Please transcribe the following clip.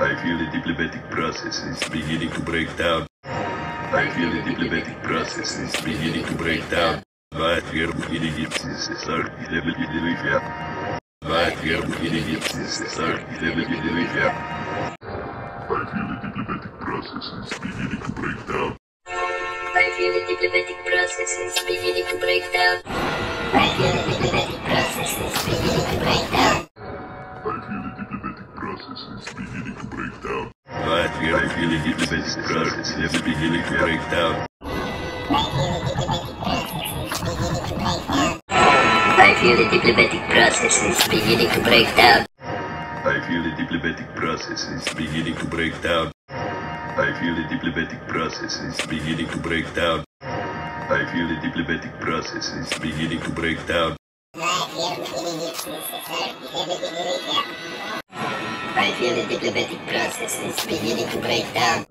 I feel the diplomatic process is beginning to break down. I feel the diplomatic process is beginning to break down. My fear beginning is start level in My fear beginning is start level in I feel the diplomatic process is beginning to break down. I feel the diplomatic process is beginning to break down. The I feel the diplomatic process is beginning to break down. I feel, I feel the diplomatic process is beginning to break down. I feel the diplomatic process is beginning to break down. I feel the diplomatic process is beginning to break down. I feel the diplomatic process is beginning to break down. I feel the diplomatic process is beginning to break down. I feel the diplomatic process is beginning to break down.